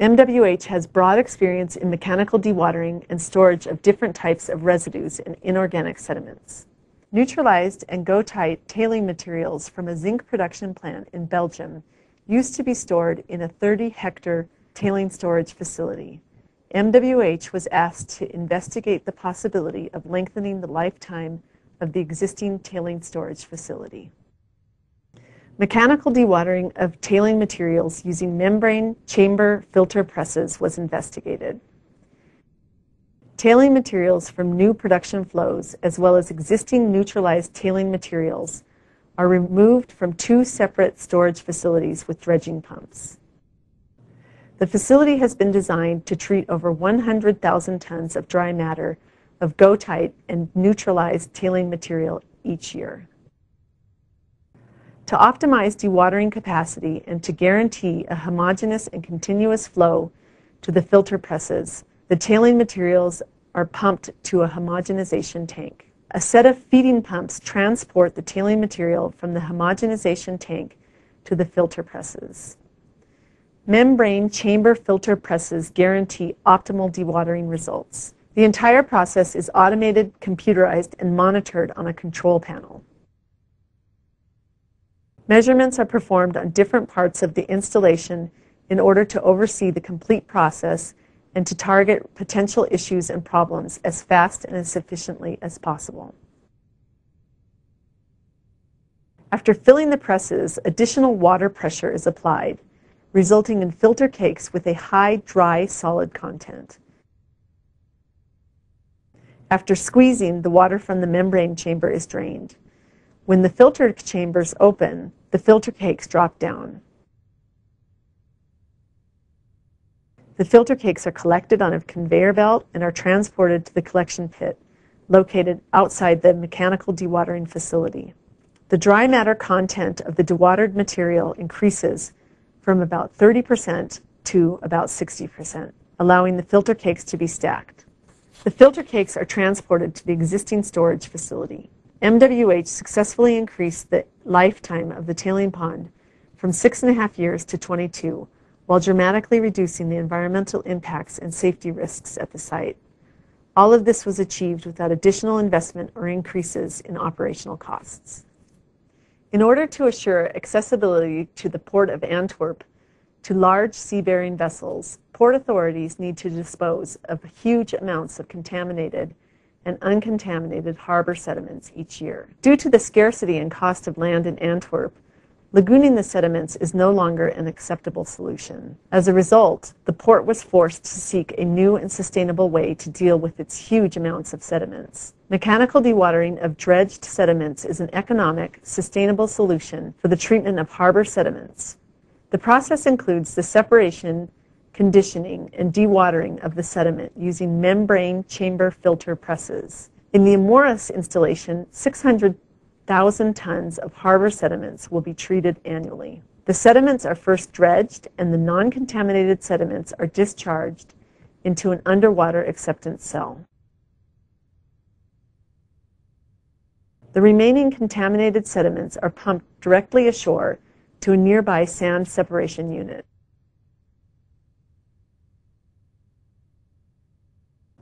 MWH has broad experience in mechanical dewatering and storage of different types of residues and inorganic sediments. Neutralized and Goethite tailing materials from a zinc production plant in Belgium used to be stored in a 30 hectare tailing storage facility. MWH was asked to investigate the possibility of lengthening the lifetime of the existing tailing storage facility. Mechanical dewatering of tailing materials using membrane chamber filter presses was investigated. Tailing materials from new production flows, as well as existing neutralized tailing materials, are removed from two separate storage facilities with dredging pumps. The facility has been designed to treat over 100,000 tons of dry matter of goethite and neutralized tailing material each year. To optimize dewatering capacity and to guarantee a homogeneous and continuous flow to the filter presses, the tailing materials are pumped to a homogenization tank. A set of feeding pumps transport the tailing material from the homogenization tank to the filter presses. Membrane chamber filter presses guarantee optimal dewatering results. The entire process is automated, computerized, and monitored on a control panel. Measurements are performed on different parts of the installation in order to oversee the complete process and to target potential issues and problems as fast and as efficiently as possible. After filling the presses, additional water pressure is applied, resulting in filter cakes with a high dry solid content. After squeezing, the water from the membrane chamber is drained. When the filter chambers open, the filter cakes drop down. The filter cakes are collected on a conveyor belt and are transported to the collection pit located outside the mechanical dewatering facility. The dry matter content of the dewatered material increases from about 30% to about 60%, allowing the filter cakes to be stacked. The filter cakes are transported to the existing storage facility. MWH successfully increased the lifetime of the tailing pond from six and a half years to 22, while dramatically reducing the environmental impacts and safety risks at the site. All of this was achieved without additional investment or increases in operational costs. In order to assure accessibility to the Port of Antwerp to large sea-bearing vessels, port authorities need to dispose of huge amounts of contaminated and uncontaminated harbor sediments each year. Due to the scarcity and cost of land in Antwerp, lagooning the sediments is no longer an acceptable solution. As a result, the port was forced to seek a new and sustainable way to deal with its huge amounts of sediments. Mechanical dewatering of dredged sediments is an economic, sustainable solution for the treatment of harbor sediments. The process includes the separation conditioning, and dewatering of the sediment using membrane chamber filter presses. In the AMORAS installation, 600,000 tons of harbor sediments will be treated annually. The sediments are first dredged and the non-contaminated sediments are discharged into an underwater acceptance cell. The remaining contaminated sediments are pumped directly ashore to a nearby sand separation unit.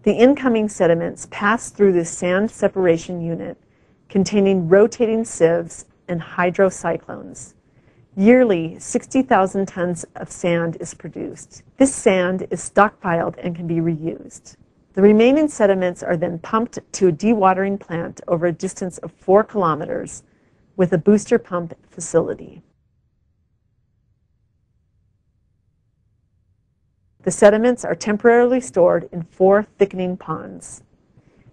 The incoming sediments pass through the sand separation unit containing rotating sieves and hydrocyclones. Yearly, 60,000 tons of sand is produced. This sand is stockpiled and can be reused. The remaining sediments are then pumped to a dewatering plant over a distance of four kilometers with a booster pump facility. The sediments are temporarily stored in four thickening ponds.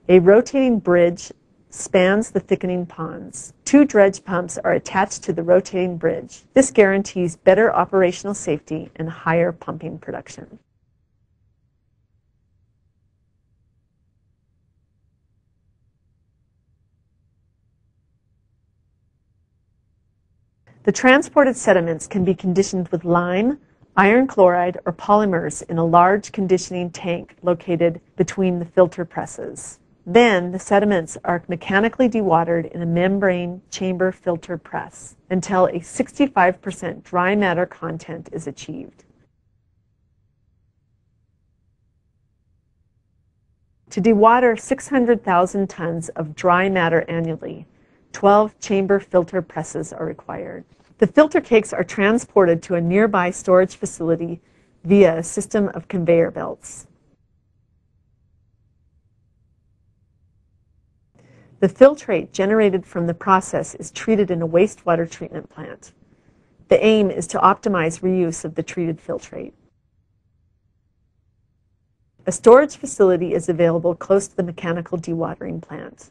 A rotating bridge spans the thickening ponds. Two dredge pumps are attached to the rotating bridge. This guarantees better operational safety and higher pumping production. The transported sediments can be conditioned with lime, iron chloride or polymers in a large conditioning tank located between the filter presses. Then the sediments are mechanically dewatered in a membrane chamber filter press until a 65% dry matter content is achieved. To dewater 600,000 tons of dry matter annually, 12 chamber filter presses are required. The filter cakes are transported to a nearby storage facility via a system of conveyor belts. The filtrate generated from the process is treated in a wastewater treatment plant. The aim is to optimize reuse of the treated filtrate. A storage facility is available close to the mechanical dewatering plant.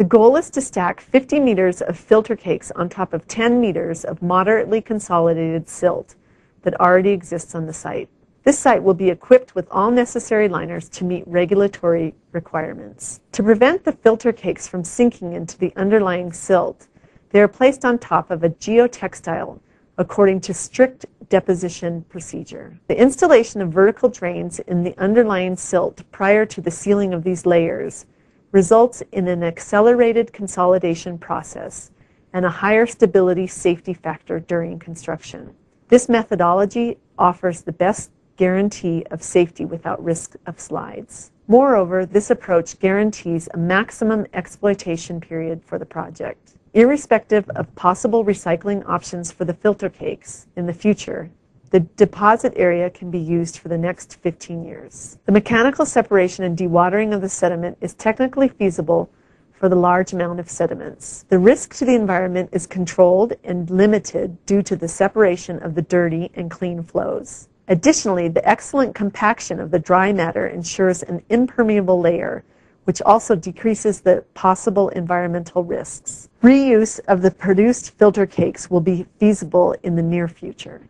The goal is to stack 50 meters of filter cakes on top of 10 meters of moderately consolidated silt that already exists on the site. This site will be equipped with all necessary liners to meet regulatory requirements. To prevent the filter cakes from sinking into the underlying silt, they are placed on top of a geotextile according to strict deposition procedure. The installation of vertical drains in the underlying silt prior to the sealing of these layers results in an accelerated consolidation process and a higher stability safety factor during construction. This methodology offers the best guarantee of safety without risk of slides. Moreover, this approach guarantees a maximum exploitation period for the project. Irrespective of possible recycling options for the filter cakes in the future, the deposit area can be used for the next 15 years. The mechanical separation and dewatering of the sediment is technically feasible for the large amount of sediments. The risk to the environment is controlled and limited due to the separation of the dirty and clean flows. Additionally, the excellent compaction of the dry matter ensures an impermeable layer, which also decreases the possible environmental risks. Reuse of the produced filter cakes will be feasible in the near future.